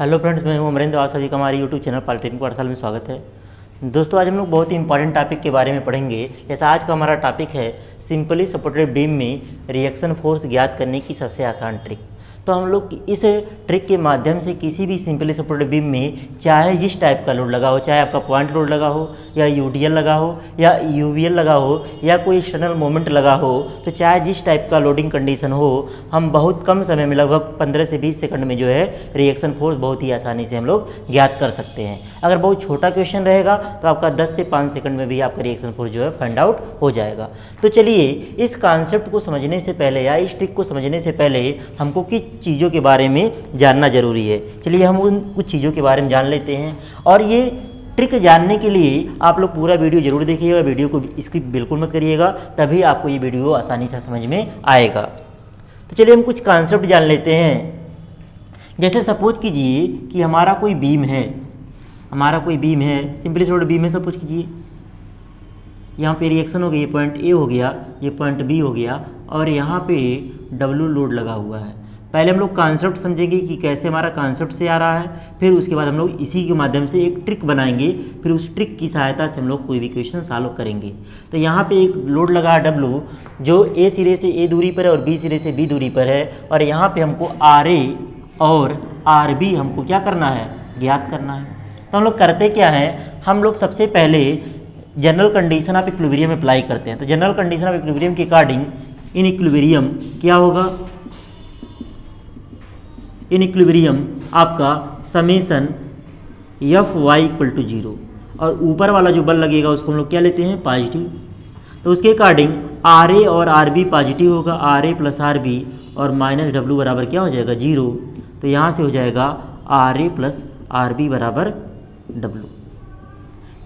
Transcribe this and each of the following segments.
Hello friends, मैं हूँ अमरेंद्र आप सभी का हमारे यूट्यूब चैनल पॉलिटेक्निक पाठशाला में स्वागत है। दोस्तों, आज हम लोग बहुत ही इंपॉर्टेंट टॉपिक के बारे में पढ़ेंगे। जैसा आज का हमारा टॉपिक है सिंपली सपोर्टेड बीम में रिएक्शन फोर्स ज्ञात करने की सबसे आसान ट्रिक तो हम लोग इस ट्रिक के माध्यम से किसी भी सिंपली सपोर्टेड बीम में चाहे जिस टाइप का लोड लगा हो, चाहे आपका पॉइंट लोड लगा हो, या यूडीएल लगा हो, या यूवीएल लगा हो, या कोई एक्सटर्नल मोमेंट लगा हो तो चाहे जिस टाइप का लोडिंग कंडीशन हो, हम बहुत कम समय में, लगभग 15 से 20 सेकंड में जो है रिएक्शन फोर्स बहुत ही आसानी से हम लोग ज्ञात कर सकते हैं। अगर बहुत छोटा क्वेश्चन रहेगा तो आपका 10 से पाँच सेकंड में भी आपका रिएक्शन फोर्स जो है फाइंड आउट हो जाएगा। तो चलिए, इस कॉन्सेप्ट को समझने से पहले या इस ट्रिक को समझने से पहले हमको किस चीज़ों के बारे में जानना ज़रूरी है। चलिए हम उन कुछ चीज़ों के बारे में जान लेते हैं। और ये ट्रिक जानने के लिए आप लोग पूरा वीडियो ज़रूर देखिएगा, वीडियो को स्किप बिल्कुल मत करिएगा, तभी आपको ये वीडियो आसानी से समझ में आएगा। तो चलिए हम कुछ कॉन्सेप्ट जान लेते हैं। जैसे सपोज़ कीजिए कि हमारा कोई बीम है, हमारा कोई बीम है, सिंपली थोड़ा बीम है सपोज़ कीजिए। यहाँ पे रिएक्शन हो गई ये पॉइंट ए हो गया, ये पॉइंट बी हो गया, और यहाँ पे डब्लू लोड लगा हुआ है। पहले हम लोग कॉन्सेप्ट समझेंगे कि कैसे हमारा कॉन्सेप्ट से आ रहा है, फिर उसके बाद हम लोग इसी के माध्यम से एक ट्रिक बनाएँगे, फिर उस ट्रिक की सहायता से हम लोग कोई भी क्वेश्चन सॉल्व करेंगे। तो यहाँ पे एक लोड लगा डब्लू जो ए सिरे से ए दूरी पर है और बी सिरे से बी दूरी पर है, और यहाँ पे हमको आर ए और आर बी हमको क्या करना है? ज्ञात करना है। तो हम लोग करते क्या है? हम लोग सबसे पहले general condition of equilibrium apply करते हैं। तो जनरल कंडीशन ऑफ़ इक्विलिब्रियम के अकॉर्डिंग इन इक्विलिब्रियम क्या होगा? इन इक्विलिब्रियम आपका summation F Y equal to zero और ऊपर वाला जो बल लगेगा, उसको हम लोग क्या लेते हैं? पॉजिटिव तो उसके अकॉर्डिंग आर ए और आर बी पॉजिटिव होगा। R A plus R B और माइनस डब्लू बराबर क्या हो जाएगा? ज़ीरो तो यहाँ से हो जाएगा R A plus R B बराबर डब्लू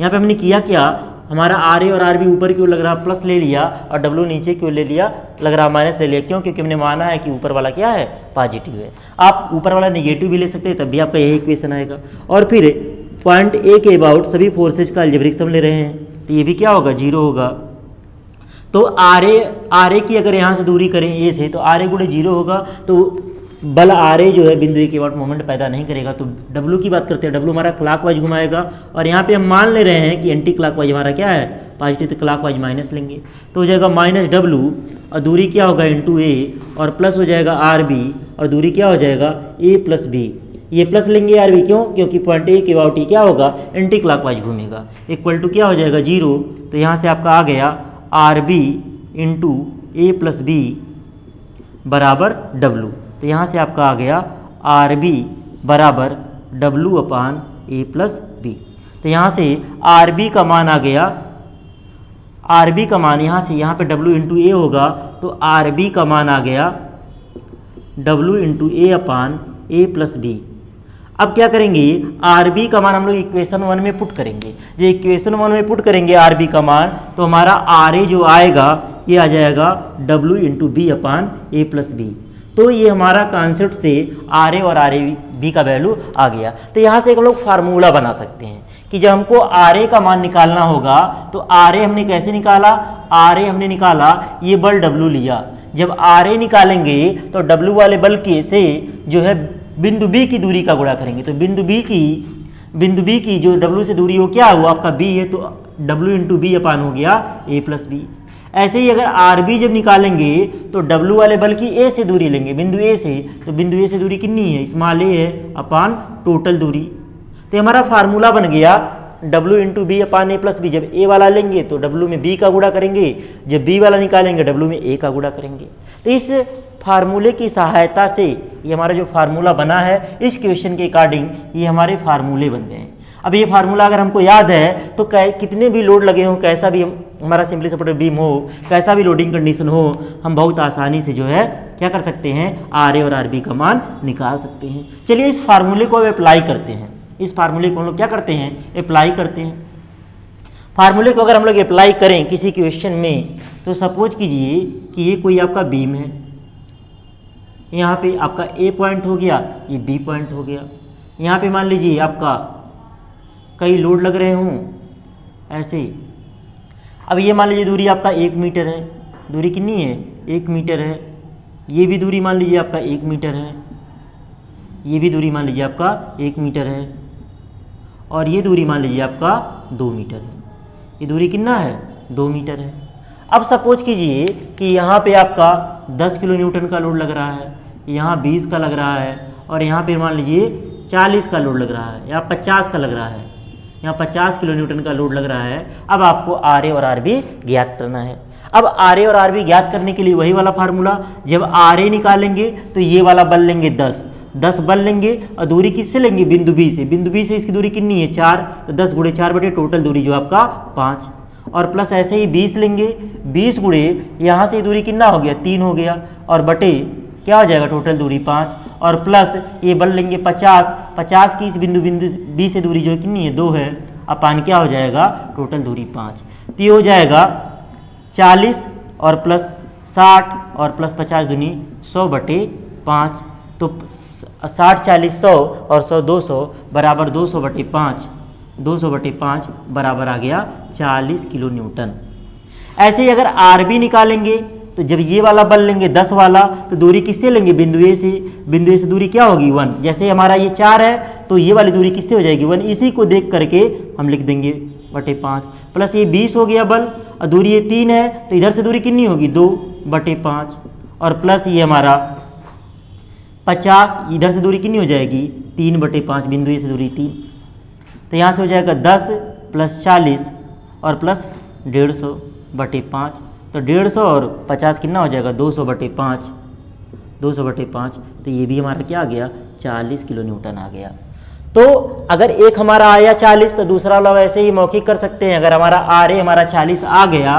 यहाँ पे हमने किया क्या? हमारा आर ए और आर बी ऊपर क्यों लग रहा प्लस ले लिया और डब्लू नीचे क्यों ले लिया। लग रहा माइनस ले लिया। क्यों? क्योंकि हमने माना है कि ऊपर वाला क्या है? पॉजिटिव है। आप ऊपर वाला निगेटिव भी ले सकते हैं, तब भी आपका यही इक्वेशन आएगा। और फिर पॉइंट ए के अबाउट सभी फोर्सेज का अल्जेब्रिक सम ले रहे हैं। तो ये भी क्या होगा? ज़ीरो होगा। तो आर ए आर ए की अगर यहाँ से दूरी करें ए से तो आर ए गुड़े ज़ीरो होगा। तो बल आर ए जो है, बिंदु के बाद मोमेंट पैदा नहीं करेगा। तो डब्लू की बात करते हैं। डब्लू हमारा क्लॉकवाइज घुमाएगा और यहाँ पे हम मान ले रहे हैं कि एंटी क्लॉकवाइज हमारा क्या है? पॉजिटिव तो क्लॉकवाइज माइनस लेंगे। तो हो जाएगा माइनस डब्लू और दूरी क्या होगा इंटू ए और प्लस हो जाएगा आर बी और दूरी क्या हो जाएगा ए प्लस बी ये प्लस लेंगे आर बी क्यों? क्योंकि पॉइंट ए के बाउटी क्या होगा? एंटी क्लॉकवाइज घूमेगा। इक्वल टू क्या हो जाएगा? ज़ीरो तो यहाँ से आपका आ गया R B into A plus B बराबर डब्लू तो यहाँ से आपका आ गया आर बी बराबर W upon A plus B तो यहाँ से आर बी का मान आ गया। आर बी का मान यहाँ से यहाँ पे डब्लू इंटू ए होगा तो आर बी का मान आ गया W into A upon A plus B अब क्या करेंगे? आर बी का मान हम लोग इक्वेशन वन में पुट करेंगे। जो इक्वेशन वन में पुट करेंगे आर बी का मान तो हमारा आर ए जो आएगा, ये आ जाएगा W into B upon A plus B तो ये हमारा कॉन्सेप्ट से आर ए और आर ए बी का वैल्यू आ गया। तो यहाँ से हम लोग फार्मूला बना सकते हैं कि जब हमको आर ए का मान निकालना होगा तो आर ए हमने कैसे निकाला? आर ए हमने निकाला, ये बल डब्लू लिया। जब आर ए निकालेंगे तो डब्लू वाले बल के से जो है बिंदु बी की दूरी का गुणा करेंगे। तो बिंदु बी की, बिंदु बी की जो डब्लू से दूरी हो, क्या हो आपका बी है तो डब्लू इंटू बी अपान हो गया ए प्लस बी ऐसे ही अगर आर बी जब निकालेंगे तो डब्लू वाले बल की ए से दूरी लेंगे। बिंदु ए से तो बिंदु ए से दूरी कितनी है? स्मॉल ए है, अपान टोटल दूरी। तो हमारा फार्मूला बन गया। W into B upon A plus B जब ए वाला लेंगे तो डब्लू में बी का गुड़ा करेंगे। जब बी वाला निकालेंगे डब्लू में ए का गुड़ा करेंगे। तो इस फार्मूले की सहायता से ये हमारा जो फार्मूला बना है, इस क्वेश्चन के अकॉर्डिंग ये हमारे फार्मूले बन गए हैं। अब ये फार्मूला अगर हमको याद है तो कितने भी लोड लगे हों, कैसा भी हमारा सिंपली सपोर्टेड बीम हो, कैसा भी लोडिंग कंडीशन हो, हम बहुत आसानी से जो है, क्या कर सकते हैं आर ए और आर बी का मान निकाल सकते हैं। चलिए इस फार्मूले को अब अप्लाई करते हैं। इस फार्मूले को हम लोग क्या करते हैं अप्लाई करते हैं। फार्मूले को अगर हम लोग अप्लाई करें किसी क्वेश्चन में तो सपोज़ कीजिए कि ये कोई आपका बीम है। यहाँ पे आपका ए पॉइंट हो गया, ये बी पॉइंट हो गया। यहाँ पे मान लीजिए आपका कई लोड लग रहे हों, ऐसे। ही अब ये मान लीजिए दूरी आपका एक मीटर है। दूरी कितनी है? एक मीटर है। ये भी दूरी मान लीजिए आपका एक मीटर है। ये भी दूरी मान लीजिए आपका एक मीटर है। और ये दूरी मान लीजिए आपका दो मीटर है। ये दूरी कितना है? दो मीटर है। अब सपोज़ कीजिए कि यहाँ पे आपका 10 किलो न्यूटन का लोड लग रहा है, यहाँ 20 का लग रहा है, और यहाँ पे मान लीजिए 40 का लोड लग रहा है, या 50 का लग रहा है। यहाँ 50 किलो न्यूटन का लोड लग रहा है। अब आपको आर ए और आर बी ज्ञात करना है। अब आर ए और आर बी ज्ञात करने के लिए वही वाला फार्मूला, जब आर ए निकालेंगे तो ये वाला बल लेंगे दस। दस बल लेंगे और दूरी किससे लेंगे? बिंदु बी से। बिंदु बी से इसकी दूरी कितनी है? चार। तो दस गुड़े चार बटे टोटल दूरी जो आपका पाँच। और प्लस ऐसे ही बीस लेंगे। बीस गुड़े यहाँ से दूरी कितना हो गया? तीन हो गया। और बटे क्या हो जाएगा टोटल दूरी पाँच? और प्लस ये बल लेंगे पचास। पचास की इस बिंदु बिंदु बी से दूरी जो कितनी है? दो है। अपान क्या हो जाएगा? टोटल दूरी पाँच। तो ये हो जाएगा चालीस और प्लस साठ और प्लस पचास दूनी सौ बटे पाँच। तो साठ, चालीस, सौ और सौ, दो सौ बराबर दो सौ बटे पाँच। दो सौ बटे पाँच बराबर आ गया चालीस किलो न्यूटन। ऐसे ही अगर आर बी निकालेंगे तो जब ये वाला बल लेंगे, दस वाला तो दूरी किससे लेंगे? बिंदु ए से। बिंदु ए से दूरी क्या होगी? वन। जैसे हमारा ये चार है तो ये वाली दूरी किससे हो जाएगी? वन। इसी को देख करके हम लिख देंगे बटे पाँच। प्लस ये बीस हो गया बल, और दूरी ये तीन है तो इधर से दूरी कितनी होगी? दो बटे पाँच। और प्लस ये हमारा पचास, इधर से दूरी कितनी हो जाएगी? तीन बटे पाँच, बिंदु ए से दूरी तीन। तो यहाँ से हो जाएगा दस प्लस चालीस, और प्लस डेढ़ सौ बटे पाँच। तो डेढ़ सौ और पचास कितना हो जाएगा? दो सौ बटे पाँच। दो सौ बटे पाँच तो ये भी हमारा क्या आ गया? चालीस किलो न्यूटन आ गया। तो अगर एक हमारा आया चालीस तो दूसरा वाला वैसे ही मौखिक कर सकते हैं। अगर हमारा आर ए हमारा चालीस आ गया,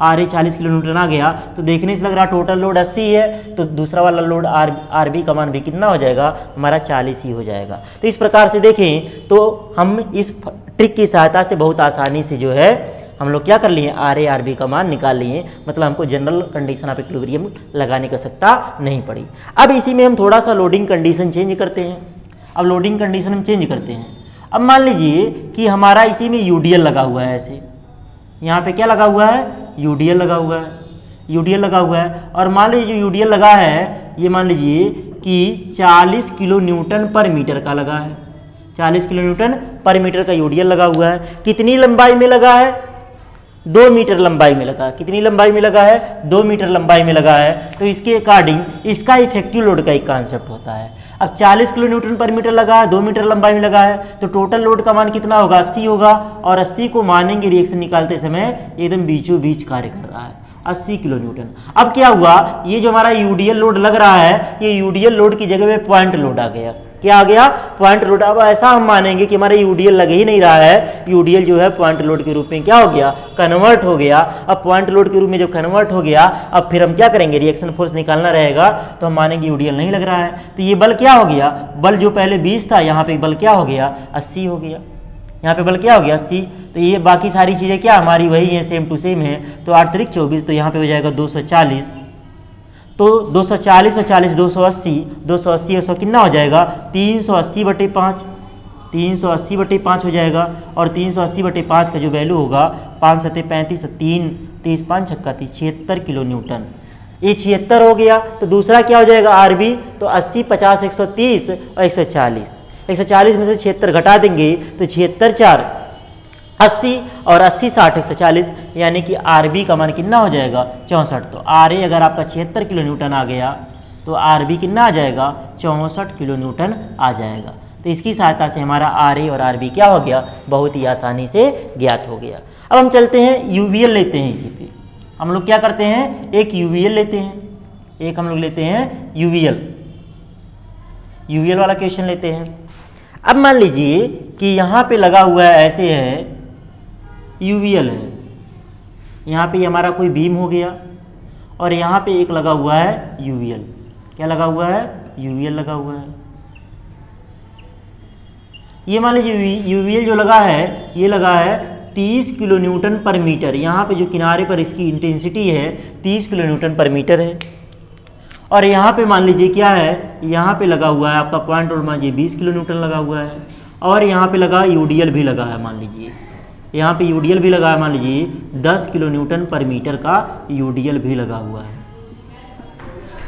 आर ए चालीस किलो न्यूटन आ गया तो देखने से लग रहा टोटल लोड अस्सी है तो दूसरा वाला लोड आर आर बी का मान भी कितना हो जाएगा? हमारा चालीस ही हो जाएगा। तो इस प्रकार से देखें तो हम इस ट्रिक की सहायता से बहुत आसानी से जो है हम लोग क्या कर लिए आर ए, आर बी का मान निकाल लिए मतलब हमको जनरल कंडीशन ऑफ़ इक्विलिब्रियम लगाने की आवश्यकता नहीं पड़ी। अब इसी में हम थोड़ा सा लोडिंग कंडीशन चेंज करते हैं। अब लोडिंग कंडीशन हम चेंज करते हैं। अब मान लीजिए कि हमारा इसी में यूडीएल लगा हुआ है ऐसे। यहाँ पे क्या लगा हुआ है? यूडीएल लगा हुआ है। यूडीएल लगा हुआ है। और मान लीजिए जो यूडीएल लगा है, ये मान लीजिए कि 40 किलो न्यूटन पर मीटर का लगा है। 40 किलो न्यूटन पर मीटर का यूडीएल लगा हुआ है। कितनी लंबाई में लगा है? दो मीटर लंबाई में लगा। कितनी लंबाई में लगा है? दो मीटर लंबाई में लगा है। तो इसके अकॉर्डिंग इसका इफ़ेक्टिव लोड का एक कॉन्सेप्ट होता है। अब 40 किलो न्यूटन पर मीटर लगा है, दो मीटर लंबाई में लगा है तो टोटल लोड का मान कितना होगा? 80 होगा। और 80 को मानेंगे रिएक्शन निकालते समय एकदम बीचों बीच कार्य कर रहा है। 80 किलो न्यूटन अब क्या हुआ? ये जो हमारा यूडीएल लोड लग रहा है, ये यूडीएल लोड की जगह में पॉइंट लोड आ गया। क्या आ गया? पॉइंट लोड अब ऐसा हम मानेंगे कि हमारा यूडीएल लग ही नहीं रहा है। यूडीएल जो है पॉइंट लोड के रूप में क्या हो गया? कन्वर्ट हो गया। अब पॉइंट लोड के रूप में जब कन्वर्ट हो गया, अब फिर हम क्या करेंगे? रिएक्शन फोर्स निकालना रहेगा तो हम मानेंगे यूडीएल नहीं लग रहा है। तो ये बल क्या हो गया? बल जो पहले बीस था, यहाँ पे बल क्या हो गया? अस्सी हो गया। यहाँ पे बल क्या हो गया? अस्सी। तो ये बाकी सारी चीज़ें क्या? हमारी वही हैं सेम टू सेम है। तो आठ तरीक चौबीस तो यहाँ पे हो जाएगा दो सौ चालीस। तो 240 और 40 280 280 और सौ कितना हो जाएगा। 380 बटे पाँच, तीन सौ अस्सी बटे पाँच हो जाएगा और तीन सौ अस्सी बटे पाँच का जो वैल्यू होगा, पाँच सत्ते पैंतीस तीन, तीस पाँच छक्का तीस, छिहत्तर किलो न्यूटन। ये छिहत्तर हो गया तो दूसरा क्या हो जाएगा आर बी? तो अस्सी, पचास, एक सौ तीस और एक सौ चालीस। एक सौ चालीस में से छिहत्तर घटा देंगे तो छिहत्तर चार। अस्सी और अस्सी साठ एक सौ चालीस, यानी कि आर बी का मान कितना हो जाएगा? चौंसठ। तो आर ए अगर आपका छिहत्तर किलो न्यूटन आ गया तो आर बी कितना आ जाएगा? चौंसठ किलो न्यूटन आ जाएगा। तो इसकी सहायता से हमारा आर ए और आर बी क्या हो गया? बहुत ही आसानी से ज्ञात हो गया। अब हम चलते हैं UVL लेते हैं इसी पे। हम लोग क्या करते हैं? एक UVL लेते हैं। एक हम लोग लेते हैं यू वी वाला क्वेश्चन लेते हैं। अब मान लीजिए कि यहाँ पे लगा हुआ है ऐसे है यू है। यहाँ पे हमारा कोई बीम हो गया और यहाँ पे एक लगा हुआ है यू क्या लगा हुआ है? यू लगा हुआ है। ये मान लीजिए यू जो लगा है, ये लगा है 30 किलो न्यूटन पर मीटर। यहाँ पे जो किनारे पर इसकी इंटेंसिटी है 30 किलो न्यूटन पर मीटर है। और यहाँ पे मान लीजिए क्या है? यहाँ पे लगा हुआ है आपका पॉइंट और मान लीजिए बीस किलो न्यूटन लगा हुआ है। और यहाँ पे लगा यूडीएल भी लगा है, मान लीजिए। यहाँ पे यूडीएल भी लगा है, मान लीजिए, दस किलो न्यूटन पर मीटर का यूडीएल भी लगा हुआ है।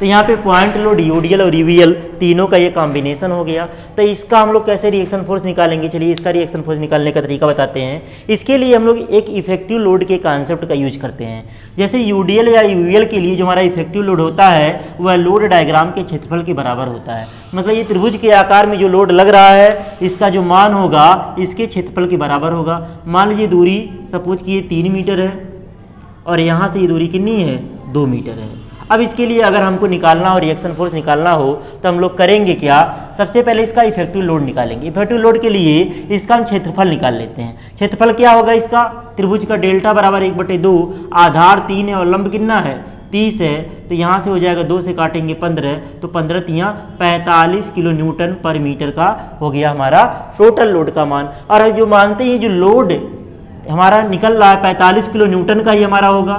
तो यहाँ पे पॉइंट लोड यूडीएल और यूवीएल तीनों का ये कॉम्बिनेशन हो गया। तो इसका हम लोग कैसे रिएक्शन फोर्स निकालेंगे? चलिए इसका रिएक्शन फोर्स निकालने का तरीका बताते हैं। इसके लिए हम लोग एक इफ़ेक्टिव लोड के कॉन्सेप्ट का यूज़ करते हैं। जैसे यूडीएल या यूवीएल के लिए जो हमारा इफ़ेक्टिव लोड होता है, वह लोड डायग्राम के क्षेत्रफल के बराबर होता है। मतलब ये त्रिभुज के आकार में जो लोड लग रहा है, इसका जो मान होगा, इसके क्षेत्रफल के बराबर होगा। मान लीजिए दूरी, सपोज़ कि ये तीन मीटर है, और यहाँ से ये दूरी कितनी है? दो मीटर है। अब इसके लिए अगर हमको निकालना हो रिएक्शन फोर्स निकालना हो तो हम लोग करेंगे क्या? सबसे पहले इसका इफ़ेक्टिव लोड निकालेंगे। इफ़ेक्टिव लोड के लिए इसका हम क्षेत्रफल निकाल लेते हैं। क्षेत्रफल क्या होगा इसका? त्रिभुज का डेल्टा बराबर एक बटे दो, आधार तीन है और लंब कितना है? तीस है। तो यहाँ से हो जाएगा दो से काटेंगे पंद्रह तो पंद्रह तियाँ पैंतालीस किलो न्यूटन पर मीटर का हो गया हमारा टोटल लोड का मान। और अब जो मानते हैं जो लोड हमारा निकल रहा है, पैंतालीस किलो न्यूटन का ही हमारा होगा।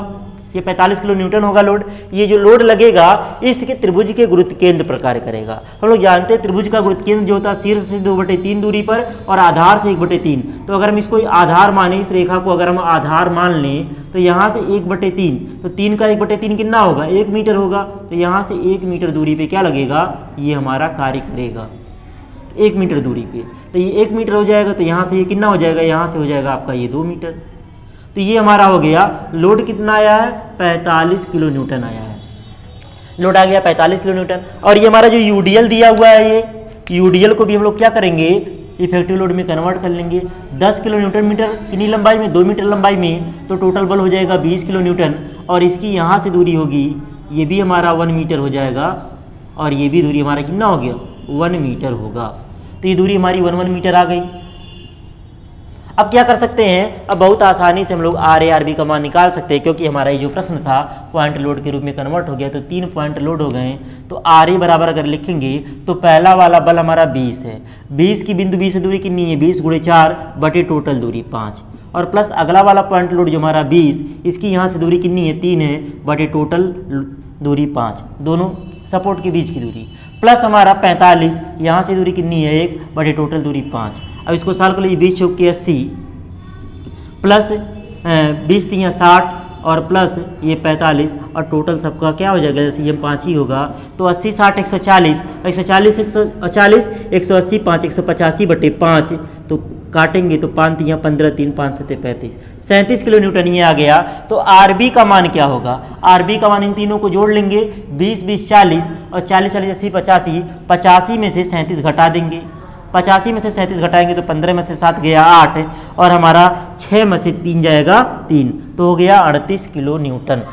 ये 45 किलो न्यूटन होगा लोड। ये जो लोड लगेगा, इसके त्रिभुज के गुरुत्व केंद्र पर कार्य करेगा। हम लोग जानते हैं त्रिभुज का गुरुत्व केंद्र जो होता है, शीर्ष से दो बटे तीन दूरी पर और आधार से एक बटे तीन। तो अगर हम इसको आधार माने, इस रेखा को अगर हम आधार मान लें तो यहाँ से एक बटे तीन तो तीन का एक बटे तीन कितना होगा? एक मीटर होगा। तो यहाँ से एक मीटर दूरी पर क्या लगेगा? ये हमारा कार्य करेगा। एक मीटर दूरी पे। तो ये एक मीटर हो जाएगा तो यहाँ से ये कितना हो जाएगा? यहाँ से हो जाएगा आपका ये दो मीटर। तो ये हमारा हो गया, लोड कितना आया है? पैंतालीस किलो न्यूटन आया है। लोड आ गया पैंतालीस किलो न्यूटन। और ये हमारा जो यूडीएल दिया हुआ है ये यूडीएल को भी हम लोग क्या करेंगे? इफ़ेक्टिव लोड में कन्वर्ट कर लेंगे। 10 किलो न्यूटन मीटर कितनी लंबाई में? दो मीटर लंबाई में। तो टोटल बल हो जाएगा 20 किलो न्यूटन। और इसकी यहाँ से दूरी होगी, ये भी हमारा वन मीटर हो जाएगा। और ये भी दूरी हमारा कितना हो गया? वन मीटर होगा। तो ये दूरी हमारी वन वन मीटर आ गई। अब क्या कर सकते हैं? अब बहुत आसानी से हम लोग आर ए आर बी का मान निकाल सकते हैं, क्योंकि हमारा ये जो प्रश्न था पॉइंट लोड के रूप में कन्वर्ट हो गया तो तीन पॉइंट लोड हो गए तो आर ए बराबर अगर लिखेंगे तो पहला वाला बल हमारा बीस है। बीस की बिंदु बीस से दूरी कितनी है? बीस गुड़े चार बटे टोटल दूरी पाँच। और प्लस अगला वाला पॉइंट लोड जो हमारा बीस, इसकी यहाँ से दूरी कितनी है? तीन है, बटे टोटल दूरी पाँच। दोनों सपोर्ट के बीच की दूरी। प्लस हमारा पैंतालीस, यहाँ से दूरी कितनी है एक, बटे टोटल दूरी पाँच। अब इसको साल को लीजिए बीस चौक अस्सी, प्लस बीस तीन साठ और प्लस ये पैंतालीस, और टोटल सबका क्या हो जाएगा, जैसे ये पाँच ही होगा तो अस्सी साठ, एक सौ चालीस, एक सौ चालीस, एक सौ चालीस, एक सौ अस्सी, पाँच, एक सौ पचासी बटे पाँच तो काटेंगे तो पाँच तीन पंद्रह, तीन, पाँच सत्य पैंतीस। सैंतीस किलो न्यूटन ये आ गया तो आर बी का मान क्या होगा? आर बी का मान इन तीनों को जोड़ लेंगे, बीस बीस, चालीस, और चालीस चालीस, अस्सी, पचासी पचासी में से सैंतीस घटा देंगे। पचासी में से सैंतीस घटाएँगे तो पंद्रह में से सात गया आठ, और हमारा छः में से तीन जाएगा तीन। तो हो गया अड़तीस किलो न्यूटन।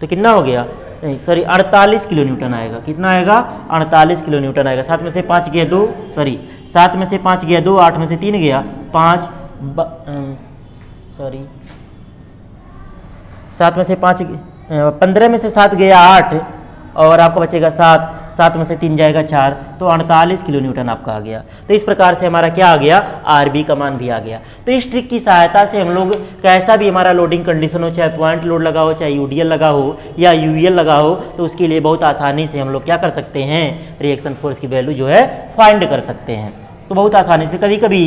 तो कितना हो गया? नहीं सॉरी अड़तालीस किलो न्यूटन आएगा। कितना आएगा? अड़तालीस किलो न्यूटन आएगा। सात में से पाँच गया दो सॉरी सात में से पाँच गया दो, आठ में से तीन गया, पाँच सॉरी सात में से पाँच पंद्रह में से सात गया आठ, और आपका बचेगा सात। सात में से तीन जाएगा चार तो अड़तालीस किलो न्यूटन आपका आ गया। तो इस प्रकार से हमारा क्या आ गया? आर बी का मान भी आ गया। तो इस ट्रिक की सहायता से हम लोग कैसा भी हमारा लोडिंग कंडीशन हो, चाहे पॉइंट लोड लगा हो, चाहे यूडीएल लगा हो, या यूएल लगा हो तो उसके लिए बहुत आसानी से हम लोग क्या कर सकते हैं? रिएक्शन फोर्स की वैल्यू जो है फाइंड कर सकते हैं। तो बहुत आसानी से कभी कभी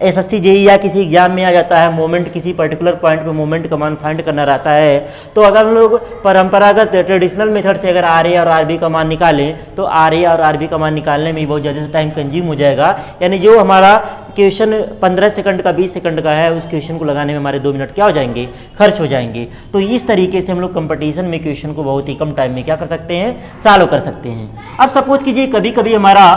एस एस या किसी एग्ज़ाम में आ जाता है मोमेंट किसी पर्टिकुलर पॉइंट पे मोमेंट का मान फाइंड करना रहता है। तो अगर हम लोग परंपरागत ट्रेडिशनल मेथड से अगर आर ए और आर बी का मान निकालें तो आर ए और आर बी का मान निकालने में बहुत ज़्यादा टाइम कंज्यूम हो जाएगा। यानी जो हमारा क्वेश्चन पंद्रह सेकंड का, बीस सेकंड का है, उस क्वेश्चन को लगाने में हमारे दो मिनट क्या हो जाएँगे? खर्च हो जाएँगे। तो इस तरीके से हम लोग कंपटीशन में क्वेश्चन को बहुत ही कम टाइम में क्या कर सकते हैं? सॉल्व कर सकते हैं। अब सपोज़ कीजिए कभी कभी हमारा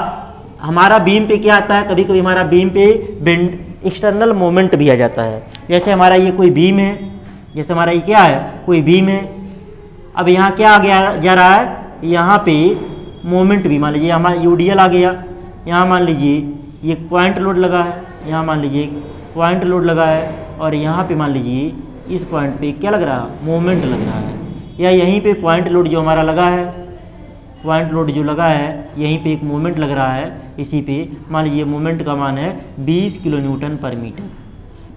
हमारा बीम पे क्या आता है? कभी कभी हमारा बीम पे बेंड एक्सटर्नल मोमेंट भी आ जाता है। जैसे हमारा ये कोई बीम है, जैसे हमारा ये क्या है? कोई बीम है। अब यहाँ क्या आ गया, जा रहा है? यहाँ पे मोमेंट भी, मान लीजिए हमारा यूडीएल आ गया। यहाँ मान लीजिए ये पॉइंट लोड लगा है। यहाँ मान लीजिए पॉइंट लोड लगा है। और यहाँ पे मान लीजिए इस पॉइंट पे क्या लग रहा है? मोमेंट लग रहा है। या यहीं पे पॉइंट लोड जो हमारा लगा है पॉइंट लोड जो लगा है, यहीं पे एक मोमेंट लग रहा है, इसी पे, मान लीजिए मोमेंट का मान है 20 किलो न्यूटन पर मीटर।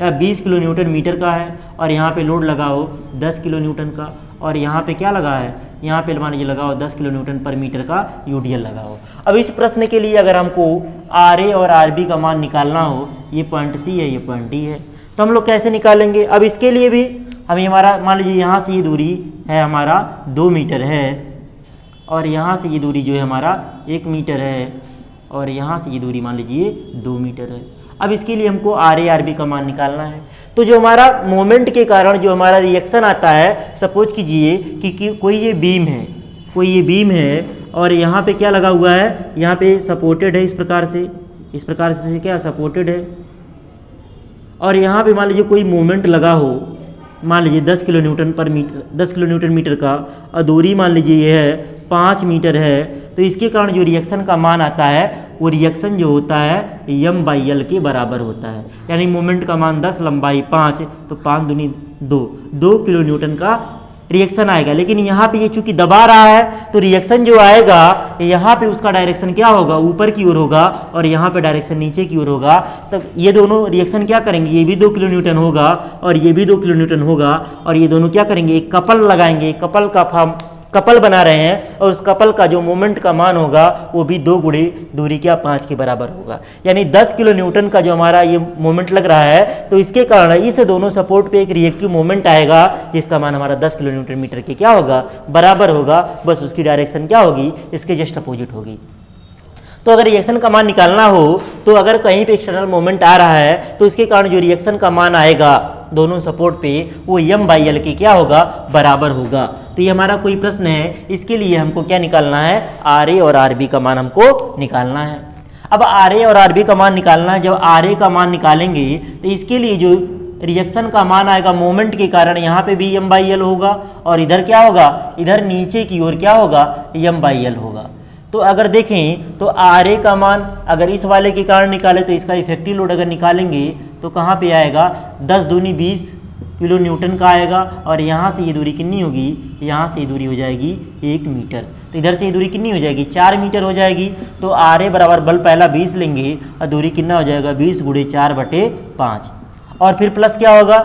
या 20 किलो न्यूटन मीटर का है, और यहाँ पे लोड लगा हो 10 किलो न्यूटन का, और यहाँ पे क्या लगा है? यहाँ पे मान लीजिए लगाओ 10 किलो न्यूटन पर मीटर का यूडीएल लगाओ। अब इस प्रश्न के लिए अगर हमको आर ए और आर बी का मान निकालना हो, ये पॉइंट सी है, ये पॉइंट डी है। तो हम लोग कैसे निकालेंगे? अब इसके लिए भी हमें हमारा, मान लीजिए यहाँ से ये दूरी है हमारा दो मीटर है। और यहाँ से ये दूरी जो है हमारा एक मीटर है और यहाँ से ये दूरी मान लीजिए दो मीटर है। अब इसके लिए हमको आर ए आर बी का मान निकालना है। तो जो हमारा मोमेंट के कारण जो हमारा रिएक्शन आता है सपोज़ कीजिए कि, कि कोई ये बीम है कोई ये बीम है और यहाँ पे क्या लगा हुआ है? यहाँ पे सपोर्टेड है इस प्रकार से। इस प्रकार से क्या? सपोर्टेड है। और यहाँ पे मान लीजिए कोई मोमेंट लगा हो मान लीजिए 10 kilo newton per metre 10 kilo newton metre का और दूरी मान लीजिए ये है पाँच मीटर है तो इसके कारण जो रिएक्शन का मान आता है, वो रिएक्शन जो होता है यम बाई एल के बराबर होता है। यानी मोमेंट का मान 10 लंबाई पाँच तो पाँच दूनी दो। दो किलो न्यूटन का रिएक्शन आएगा। लेकिन यहाँ पे ये चूँकि दबा रहा है तो रिएक्शन जो आएगा, यहाँ पे उसका डायरेक्शन क्या होगा? ऊपर की ओर होगा और यहाँ पे डायरेक्शन नीचे की ओर होगा। तब ये दोनों रिएक्शन क्या करेंगे? ये भी दो किलो न्यूटन होगा और ये भी दो किलो न्यूटन होगा और ये दोनों क्या करेंगे? एक कपल लगाएँगे। कपल का फॉर्म कपल बना रहे हैं और उस कपल का जो मोमेंट का मान होगा, वो भी दो गुड़ी दूरी क्या पाँच के बराबर होगा। यानी दस किलो न्यूटन का जो हमारा ये मोमेंट लग रहा है तो इसके कारण इस दोनों सपोर्ट पे एक रिएक्टिव मोमेंट आएगा, जिसका मान हमारा दस किलो न्यूटन मीटर के क्या होगा? बराबर होगा, बस उसकी डायरेक्शन क्या होगी? इसके जस्ट अपोजिट होगी। तो अगर रिएक्शन का मान निकालना हो तो अगर कहीं पे एक्सटर्नल मोमेंट आ रहा है तो इसके कारण जो रिएक्शन का मान आएगा, दोनों सपोर्ट पे, वो यम बाई एल के क्या होगा? बराबर होगा। तो ये हमारा कोई प्रश्न है। इसके लिए हमको क्या निकालना है? आर ए और आर बी का मान हमको निकालना है। अब आर ए और आर बी का मान निकालना है। जब आर ए का मान निकालेंगे तो इसके लिए जो रिएक्शन का मान आएगा मोमेंट के कारण, यहाँ पे भी एम बाई एल होगा और इधर क्या होगा? इधर नीचे की ओर क्या होगा? एम बाई एल होगा। तो अगर देखें तो आर ए का मान अगर इस वाले के कारण निकाले तो इसका इफ़ेक्टिव लोड अगर निकालेंगे तो कहाँ पे आएगा? दस दूनी बीस किलो न्यूटन का आएगा और यहाँ से ये दूरी कितनी होगी? यहाँ से ये दूरी हो जाएगी एक मीटर। तो इधर से ये दूरी कितनी हो जाएगी? चार मीटर हो जाएगी। तो आर ए बराबर बल पहला बीस लेंगे और दूरी कितना हो जाएगा? बीस गुड़े चार बटे पाँच। और फिर प्लस क्या होगा?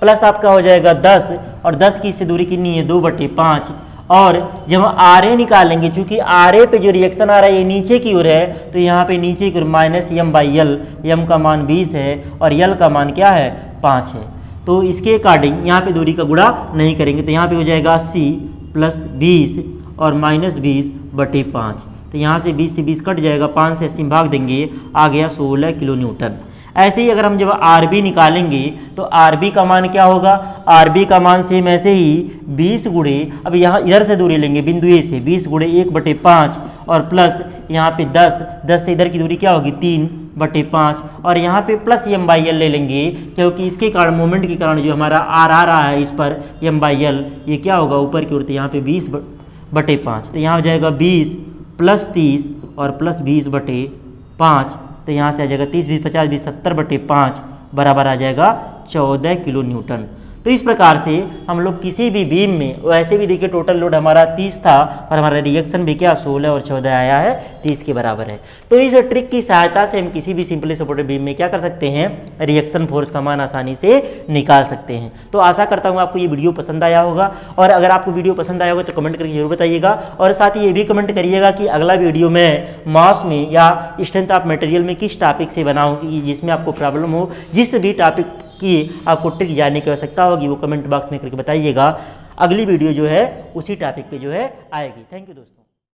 प्लस आपका हो जाएगा दस। और दस की इससे दूरी कितनी है? दो बटे पाँच। और जब हम आर ए निकालेंगे, चूँकि आर ए पे जो रिएक्शन आ रहा है, ये नीचे की ओर है तो यहाँ पे नीचे की ओर minus M by L M का मान 20 है और यल का मान क्या है? पाँच है। तो इसके अकॉर्डिंग यहाँ पे दूरी का गुड़ा नहीं करेंगे तो यहाँ पे हो जाएगा सी प्लस बीस और माइनस बीस बटे पाँच। तो यहाँ से बीस से बीस कट जाएगा, पाँच से अस्सी भाग देंगे, आ गया सोलह किलो न्यूटन ऐसे ही अगर हम जब आर बी निकालेंगे तो आर बी का मान क्या होगा? आर बी का मान सेम ऐसे ही, बीस गुड़े अब यहाँ इधर से दूरी लेंगे बिंदु ए से, बीस गुड़े एक बटे पाँच, और प्लस यहाँ पे दस दस से इधर की दूरी क्या होगी? तीन बटे पाँच, और यहाँ पे प्लस एम बाई एल ले लेंगे, क्योंकि इसके कारण मोमेंट के कारण जो हमारा आर आ रहा है इस पर एम बाई एल ये क्या होगा? ऊपर की ओर तो यहाँ पे बीस बटे पाँच तो यहाँ हो जाएगा बीस प्लस तीस और प्लस बीस बटे पाँच तो यहाँ से आ जाएगा तीस बीस पचास बीस सत्तर बटे पाँच, बराबर आ जाएगा चौदह किलो न्यूटन। तो इस प्रकार से हम लोग किसी भी बीम में, वैसे भी देखिए टोटल लोड हमारा 30 था और हमारा रिएक्शन भी क्या 16 और 14 आया है 30 के बराबर है। तो इस ट्रिक की सहायता से हम किसी भी सिंपली सपोर्टेड बीम में क्या कर सकते हैं रिएक्शन फोर्स का मान आसानी से निकाल सकते हैं। तो आशा करता हूँ आपको ये वीडियो पसंद आया होगा और अगर आपको वीडियो पसंद आया होगा तो कमेंट करके ज़रूर बताइएगा और साथ ही ये भी कमेंट करिएगा कि अगला वीडियो में मास में या स्ट्रेंथ ऑफ़ मटेरियल में किस टॉपिक से बनाऊँ जिसमें आपको प्रॉब्लम हो, जिस भी टॉपिक की आपको ट्रिक जानने की आवश्यकता होगी, वो कमेंट बॉक्स में करके बताइएगा। अगली वीडियो जो है, उसी टॉपिक पे जो है आएगी। थैंक यू दोस्तों।